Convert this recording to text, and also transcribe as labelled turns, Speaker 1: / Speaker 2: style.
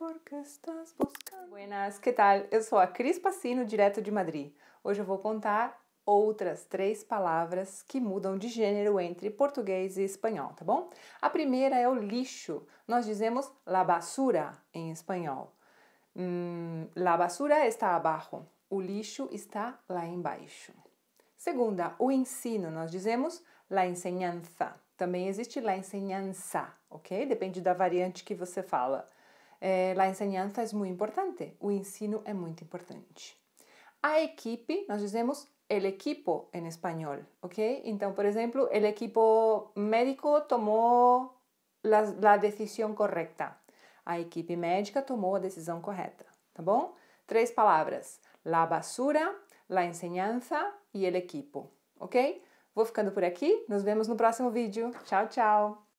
Speaker 1: porque estás buscando. Buenas, que tal? Eu sou a Cris Passino, direto de Madrid. Hoje eu vou contar outras três palavras que mudam de gênero entre português e espanhol, tá bom? A primeira é o lixo. Nós dizemos la basura em espanhol. Hum, la basura está abaixo. O lixo está lá embaixo. Segunda, o ensino. Nós dizemos la enseñanza. Também existe la enseñanza, ok? Depende da variante que você fala. É, la enseñanza é muito importante. O ensino é muito importante. A equipe, nós dizemos el equipo em espanhol, ok? Então, por exemplo, el equipo médico tomou la decisão correta. A equipe médica tomou a decisão correta, tá bom? Três palavras: la basura, la enseñanza e el equipo, ok? Vou ficando por aqui, nos vemos no próximo vídeo. Tchau, tchau!